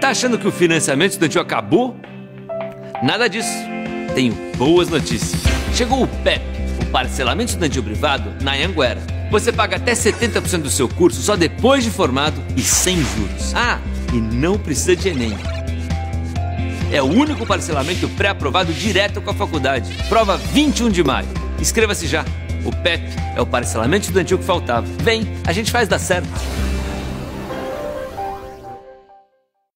Tá achando que o financiamento estudantil acabou? Nada disso. Tenho boas notícias. Chegou o PEP, o parcelamento estudantil privado, na Anguera. Você paga até 70% do seu curso só depois de formado e sem juros. Ah, e não precisa de Enem. É o único parcelamento pré-aprovado direto com a faculdade. Prova 21 de maio. Inscreva-se já. O PEP é o parcelamento estudantil que faltava. Vem, a gente faz dar certo.